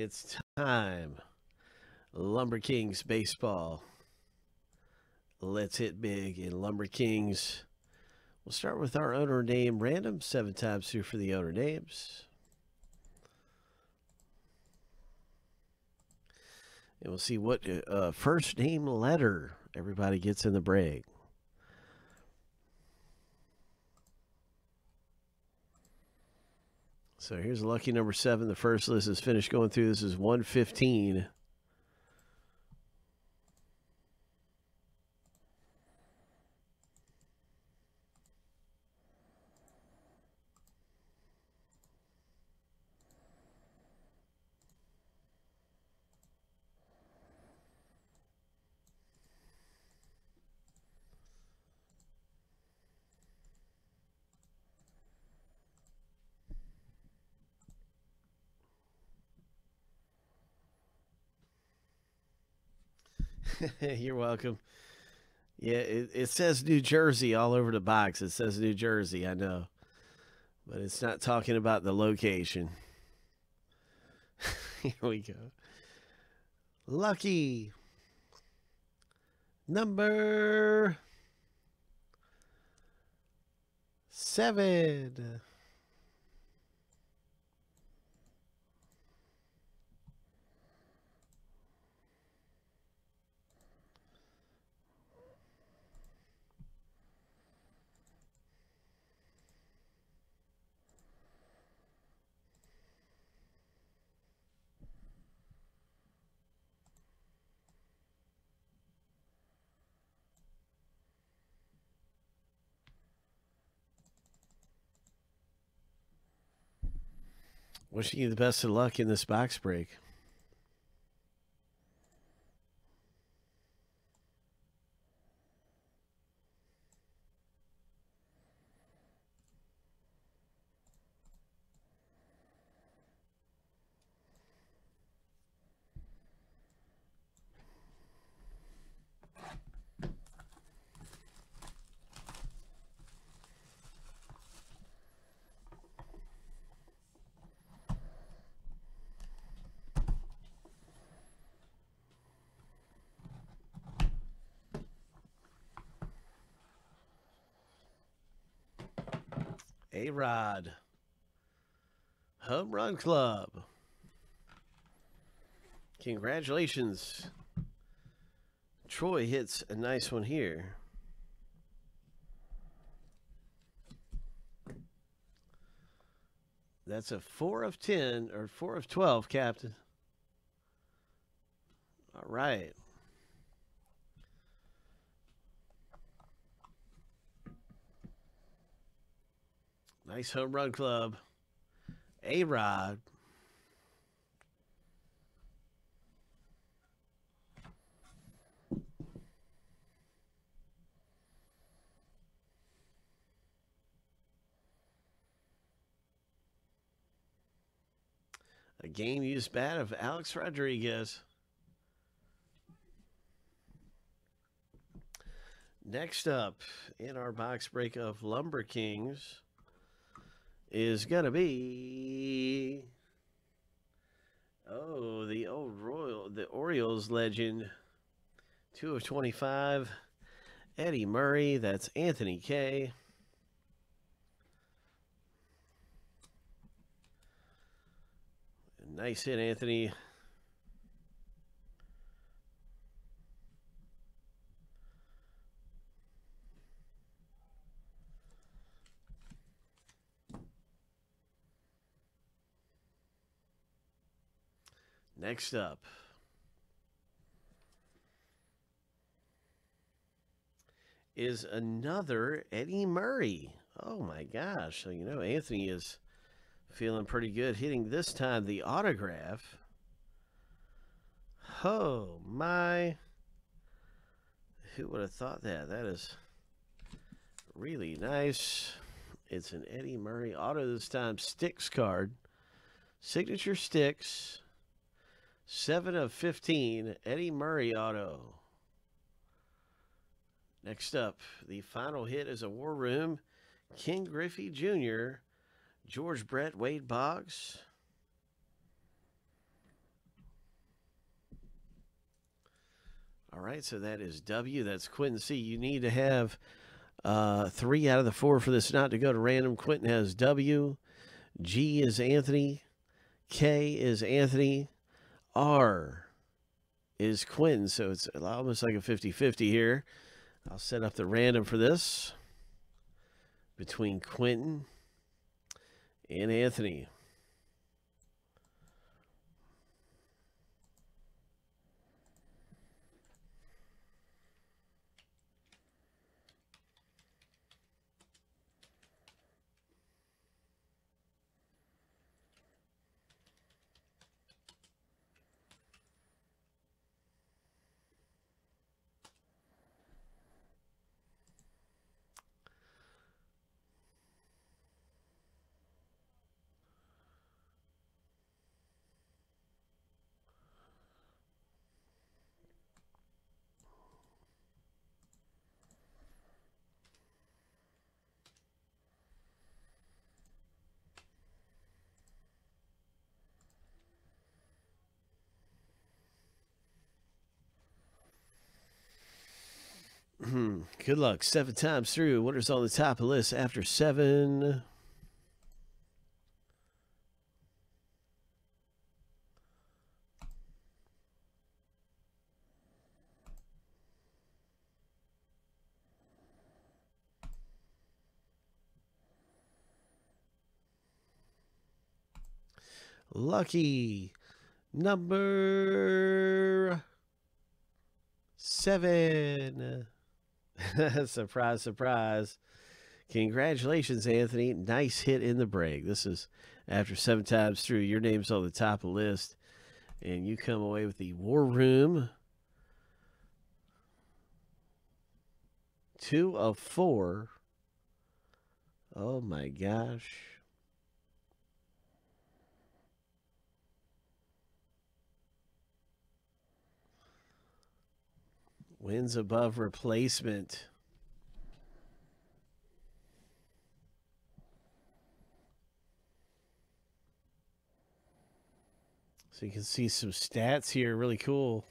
It's time. Lumber Kings baseball. Let's hit big in Lumber Kings. We'll start with our owner name random, seven times through for the owner names. And we'll see what uh, first name letter everybody gets in the break. So here's lucky number seven. The first list is finished going through. This is 115. You're welcome. Yeah, it, it says New Jersey all over the box. It says New Jersey, I know. But it's not talking about the location. Here we go. Lucky number seven. Wishing you the best of luck in this box break. A Rod. Home Run Club. Congratulations. Troy hits a nice one here. That's a 4 of 10 or 4 of 12, Captain. All right. Nice home run club. A Rod. A game used bat of Alex Rodriguez. Next up in our box break of Lumber Kings is going to be oh the old Royal the Orioles legend 2 of 25 Eddie Murray that's Anthony K. Nice hit Anthony Next up. Is another Eddie Murray. Oh my gosh. So, you know, Anthony is feeling pretty good hitting this time the autograph. Oh my. Who would have thought that? That is really nice. It's an Eddie Murray auto this time. Sticks card. Signature sticks. Seven of 15, Eddie Murray auto. Next up, the final hit is a War Room, Ken Griffey Jr., George Brett, Wade Boggs. All right, so that is W. That's Quincy. You need to have uh, three out of the four for this not to go to random. Quinton has W. G is Anthony. K is Anthony. R is Quinn. So it's almost like a 50 50 here. I'll set up the random for this between Quentin and Anthony. Hmm. Good luck. Seven times through. What is on the top of the list after seven? Lucky number seven. surprise, surprise. Congratulations, Anthony. Nice hit in the break. This is after seven times through. Your name's on the top of the list. And you come away with the War Room. Two of four. Oh my gosh. Wins above replacement. So you can see some stats here, really cool.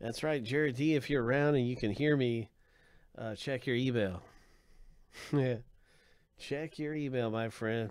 That's right, Jared D. If you're around and you can hear me, uh, check your email. yeah, check your email, my friend.